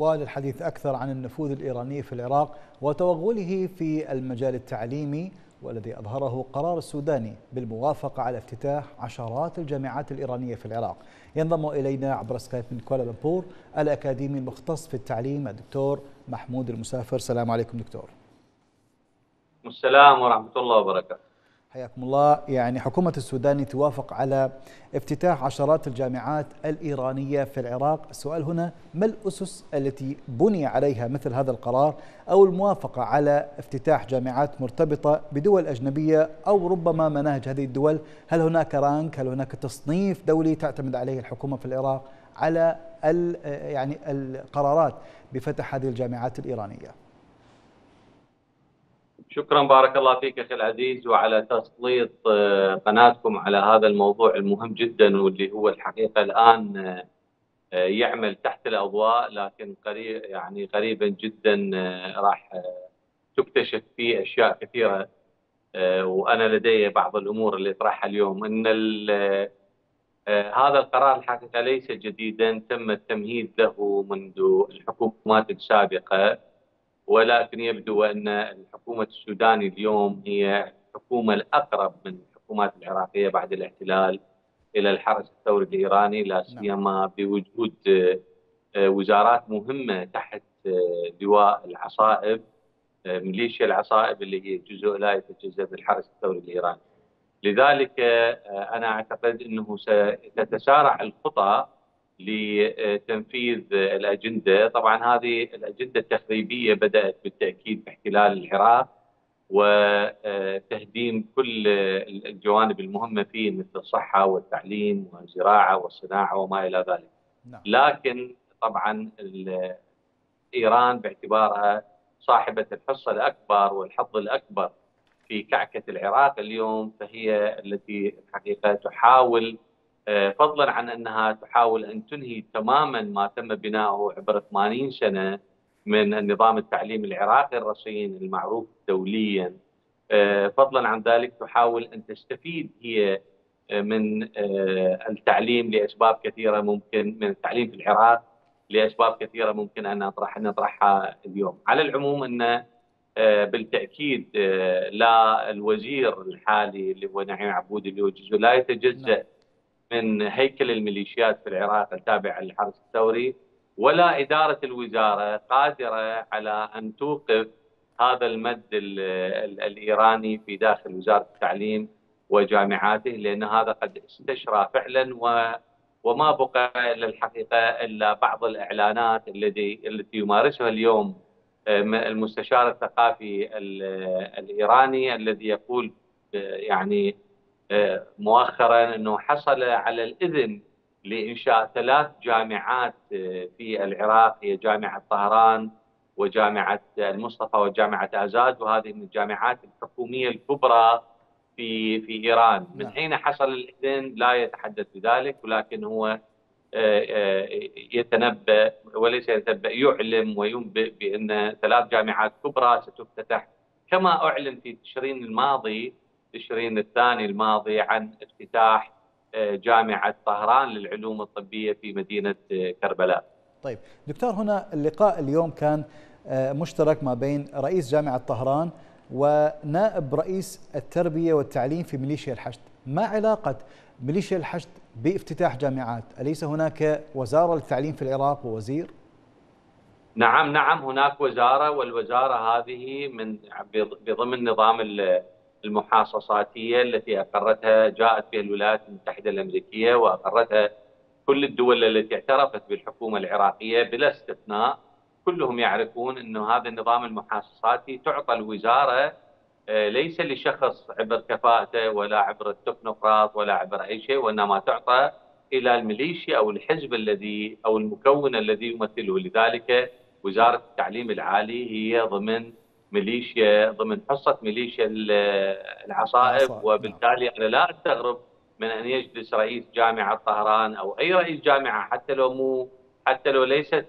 وللحديث أكثر عن النفوذ الإيراني في العراق وتوغله في المجال التعليمي والذي أظهره قرار السوداني بالموافقة على افتتاح عشرات الجامعات الإيرانية في العراق. ينضم إلينا عبر سكايب من كوالالمبور الأكاديمي المختص في التعليم الدكتور محمود المسافر. السلام عليكم دكتور. السلام ورحمة الله وبركاته. حياكم الله. يعني حكومة السوداني توافق على افتتاح عشرات الجامعات الإيرانية في العراق. السؤال هنا ما الأسس التي بني عليها مثل هذا القرار أو الموافقة على افتتاح جامعات مرتبطة بدول أجنبية أو ربما مناهج هذه الدول؟ هل هناك رانك؟ هل هناك تصنيف دولي تعتمد عليه الحكومة في العراق على يعني القرارات بفتح هذه الجامعات الإيرانية؟ شكرا بارك الله فيك أخي العزيز وعلى تسليط آه، قناتكم على هذا الموضوع المهم جدا واللي هو الحقيقة الآن آه، يعمل تحت الأضواء لكن قريب يعني قريبا جدا آه، راح تكتشف فيه أشياء كثيرة وأنا لدي بعض الأمور اللي اطرحها اليوم. إن هذا القرار الحقيقة ليس جديدا تم التمهيد له منذ الحكومات السابقة. ولكن يبدو أن الحكومة السوداني اليوم هي الحكومة الأقرب من الحكومات العراقية بعد الاحتلال إلى الحرس الثوري الإيراني لا نعم. سيما بوجود آه، وزارات مهمة تحت آه، لواء العصائب آه، ميليشيا العصائب اللي هي جزء لا يتجزأ من الحرس الثوري الإيراني. لذلك أنا أعتقد إنه ستتسارع الخطى لتنفيذ الأجندة، طبعا هذه الأجندة التخريبية بدأت بالتأكيد باحتلال العراق وتهديم كل الجوانب المهمة فيه مثل الصحة والتعليم والزراعة والصناعة وما إلى ذلك. نعم. لكن طبعا إيران باعتبارها صاحبة الحصه الأكبر والحظ الأكبر في كعكة العراق اليوم فهي التي الحقيقة تحاول فضلا عن أنها تحاول أن تنهي تماما ما تم بناؤه عبر 80 سنة من النظام التعليمي العراقي الرصين المعروف دوليا آه، فضلا عن ذلك تحاول أن تستفيد هي آه، من التعليم لأسباب كثيرة ممكن من التعليم في العراق لأسباب كثيرة ممكن أن نطرح نطرحها اليوم على العموم أن بالتأكيد لا الوزير الحالي اللي هو نعيم عبود اللي هو جزء لا يتجزأ نعم. من هيكل الميليشيات في العراق التابعه للحرس الثوري ولا إدارة الوزارة قادرة على أن توقف هذا المد الإيراني في داخل وزارة التعليم وجامعاته لأن هذا قد استشرى فعلا و وما بقى إلا الحقيقة إلا بعض الإعلانات التي التي يمارسها اليوم آه، المستشار الثقافي الإيراني الذي يقول آه، يعني مؤخرا إنه حصل على الإذن لإنشاء ثلاث جامعات آه، في العراق هي جامعة طهران وجامعة المصطفى وجامعة آزاد وهذه من الجامعات الحكومية الكبرى في في إيران، من نعم. حين حصل الإذن لا يتحدث بذلك ولكن هو آه، آه، يتنبأ وليس يتنبأ يعلم وينبئ بأن ثلاث جامعات كبرى ستفتتح كما أعلن في تشرين الماضي تشرين الثاني الماضي عن افتتاح آه، جامعة طهران للعلوم الطبية في مدينة آه، كربلاء. طيب دكتور هنا اللقاء اليوم كان آه، مشترك ما بين رئيس جامعة طهران ونائب رئيس التربية والتعليم في ميليشيا الحشد. ما علاقة ميليشيا الحشد بافتتاح جامعات؟ أليس هناك وزارة للتعليم في العراق ووزير؟ نعم نعم هناك وزارة والوزارة هذه من بضمن نظام المحاصصاتية التي أقرتها جاءت بها الولايات المتحدة الأمريكية وأقرتها كل الدول التي اعترفت بالحكومة العراقية بلا استثناء. كلهم يعرفون إنه هذا النظام المحاصصاتي تعطى الوزارة آه، ليس لشخص عبر كفاءته ولا عبر التكنوقراط ولا عبر أي شيء وإنما تعطى إلى الميليشيا أو الحزب الذي أو المكون الذي يمثله. لذلك وزارة التعليم العالي هي ضمن ميليشيا ضمن حصة ميليشيا العصائب وبالتالي أنا لا أستغرب من أن يجلس رئيس جامعة طهران أو أي رئيس جامعة حتى لو مو حتى لو ليست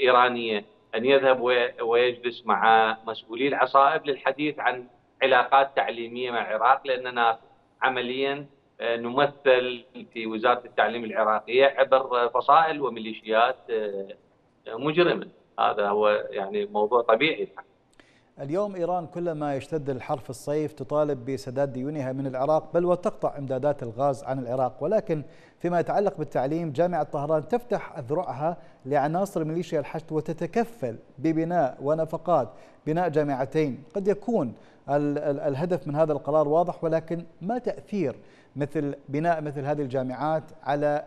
إيرانية أن يذهب ويجلس مع مسؤولي العصائب للحديث عن علاقات تعليمية مع العراق لأننا عمليا آه، نمثل في وزارة التعليم العراقية عبر فصائل وميليشيات آه، مجرمه. هذا هو يعني موضوع طبيعي اليوم إيران كلما يشتد الحر في الصيف تطالب بسداد ديونها من العراق بل وتقطع إمدادات الغاز عن العراق. ولكن فيما يتعلق بالتعليم جامعة طهران تفتح أذرعها لعناصر ميليشيا الحشد وتتكفل ببناء ونفقات بناء جامعتين. قد يكون الهدف من هذا القرار واضح ولكن ما تأثير مثل بناء مثل هذه الجامعات على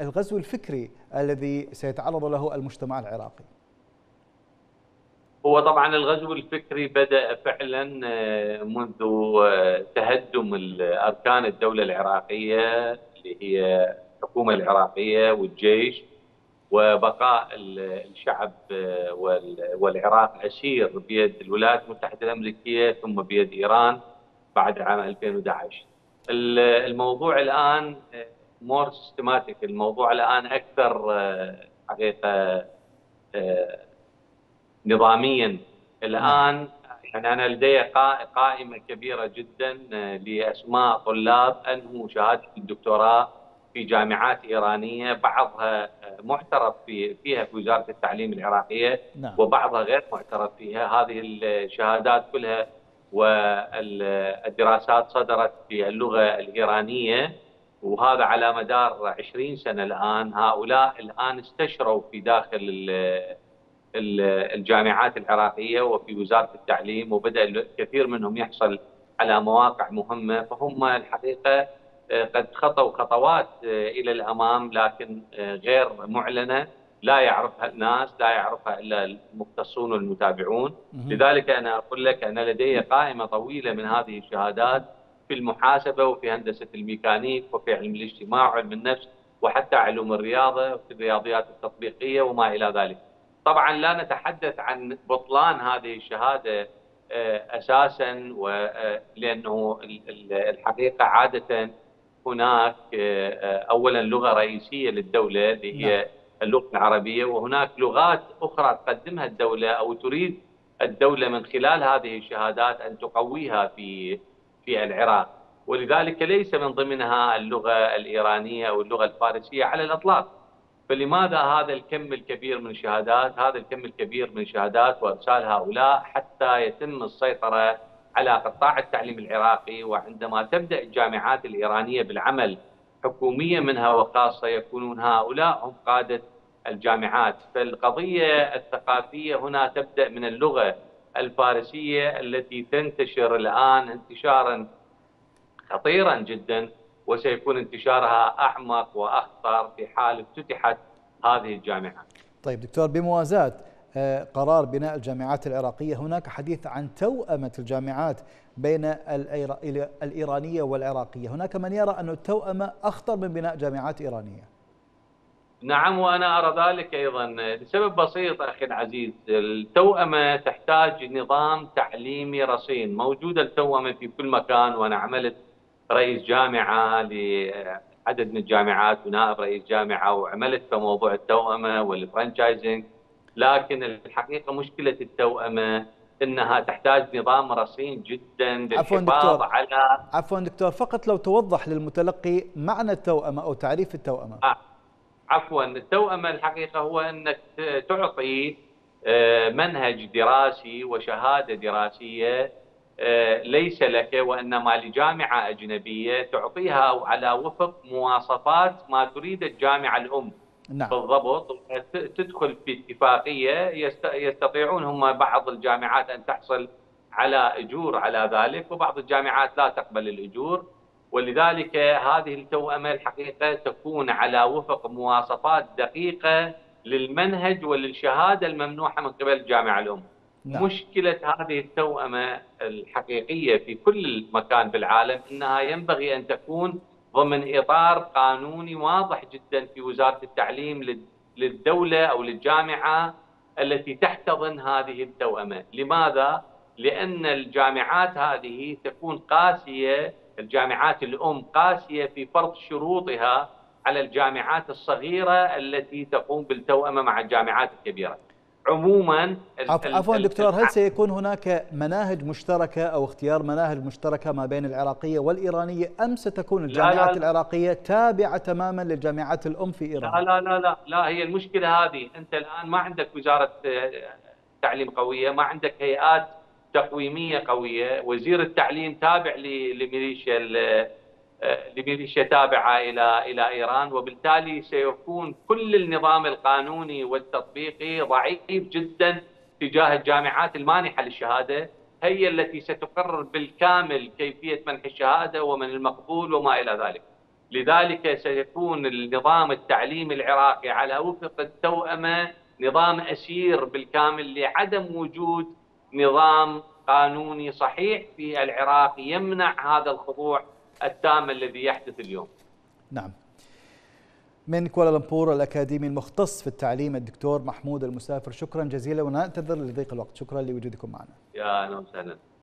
الغزو الفكري الذي سيتعرض له المجتمع العراقي؟ هو طبعا الغزو الفكري بدأ فعلا آه، منذ آه، تهدم اركان الدولة العراقية اللي هي الحكومة العراقية والجيش وبقاء الشعب آه، والعراق أسير بيد الولايات المتحدة الأمريكية ثم بيد إيران بعد عام 2011 الموضوع الآن more systematic الموضوع الآن أكثر حقيقة نظاميا. الآن يعني أنا لدي قائمة كبيرة جدا آه، لأسماء طلاب انهوا شهاده الدكتوراه في جامعات إيرانية بعضها آه، معترف في فيها في وزارة التعليم العراقية نعم. وبعضها غير معترف فيها. هذه الشهادات كلها والدراسات صدرت في اللغة الإيرانية وهذا على مدار 20 سنة الآن. هؤلاء الآن استشروا في داخل الجامعات العراقية وفي وزارة التعليم وبدأ كثير منهم يحصل على مواقع مهمة فهم الحقيقة آه، قد خطوا خطوات آه، إلى الأمام لكن آه، غير معلنة لا يعرفها الناس لا يعرفها إلا المختصون والمتابعون لذلك أنا أقول لك أن لدي قائمة طويلة من هذه الشهادات في المحاسبة وفي هندسة الميكانيك وفي علم الاجتماع وعلم النفس وحتى علوم الرياضة وفي الرياضيات التطبيقية وما إلى ذلك. طبعا لا نتحدث عن بطلان هذه الشهادة آه، أساسا لأنه الحقيقة عادة هناك آه، اولا لغة رئيسية للدولة اللي هي نعم. اللغة العربية وهناك لغات أخرى تقدمها الدولة أو تريد الدولة من خلال هذه الشهادات أن تقويها في في العراق ولذلك ليس من ضمنها اللغة الإيرانية أو اللغة الفارسية على الإطلاق فلماذا هذا الكم الكبير من الشهادات؟ هذا الكم الكبير من الشهادات وإرسال هؤلاء حتى يتم السيطرة على قطاع التعليم العراقي وعندما تبدأ الجامعات الإيرانية بالعمل حكوميا منها وخاصه يكونون هؤلاء هم قادة الجامعات. فالقضية الثقافية هنا تبدأ من اللغة الفارسية التي تنتشر الآن انتشارا خطيرا جدا. وسيكون انتشارها أعمق وأخطر في حال افتتحت هذه الجامعات. طيب دكتور بموازاة آه، قرار بناء الجامعات العراقية هناك حديث عن توأمة الجامعات بين الإيرانية والعراقية، هناك من يرى أن التوأمة أخطر من بناء جامعات إيرانية. نعم وأنا أرى ذلك أيضا لسبب بسيط أخي العزيز، التوأمة تحتاج نظام تعليمي رصين، موجودة التوأمة في كل مكان وأنا عملت رئيس جامعة لعدد من الجامعات ونائب رئيس جامعة وعملت في موضوع التوأمة والفرنشايزنج لكن الحقيقة مشكلة التوأمة إنها تحتاج نظام رصين جدا للحفاظ على عفوا دكتور فقط لو توضح للمتلقي معنى التوأمة أو تعريف التوأمة آه. عفوا التوأمة الحقيقة هو إنك تعطي آه، منهج دراسي وشهادة دراسية ليس لك وإنما لجامعة أجنبية تعطيها على وفق مواصفات ما تريد الجامعة الأم نعم. بالضبط تدخل في اتفاقية يستطيعون هم بعض الجامعات أن تحصل على إجور على ذلك وبعض الجامعات لا تقبل الإجور ولذلك هذه التوأمة الحقيقة تكون على وفق مواصفات دقيقة للمنهج وللشهادة الممنوحة من قبل الجامعة الأم. نعم. مشكلة هذه التوأمة الحقيقية في كل مكان بالعالم أنها ينبغي أن تكون ضمن إطار قانوني واضح جدا في وزارة التعليم للدولة أو للجامعة التي تحتضن هذه التوأمة لماذا؟ لأن الجامعات هذه تكون قاسية الجامعات الأم قاسية في فرض شروطها على الجامعات الصغيرة التي تقوم بالتوأمة مع الجامعات الكبيرة عموما عفوا دكتور هل سيكون هناك مناهج مشتركة أو اختيار مناهج مشتركة ما بين العراقية والإيرانية أم ستكون الجامعات لا لا. العراقية تابعة تماما للجامعات الأم في إيران؟ لا لا لا لا, لا هي المشكلة هذه. أنت الآن ما عندك وزارة آه، تعليم قوية، ما عندك هيئات تقويمية قوية، وزير التعليم تابع لميليشيا لميليشيا تابعه إلى إلى إيران وبالتالي سيكون كل النظام القانوني والتطبيقي ضعيف جدا تجاه الجامعات المانحة للشهادة هي التي ستقرر بالكامل كيفية منح الشهادة ومن المقبول وما إلى ذلك. لذلك سيكون النظام التعليمي العراقي على وفق التوأمة نظام أسير بالكامل لعدم وجود نظام قانوني صحيح في العراق يمنع هذا الخضوع التام الذي يحدث اليوم. نعم. من كوالالمبور الأكاديمي المختص في التعليم الدكتور محمود المسافر شكرا جزيلا ونعتذر لضيق الوقت. شكرا لوجودكم معنا. يا أهلا وسهلا.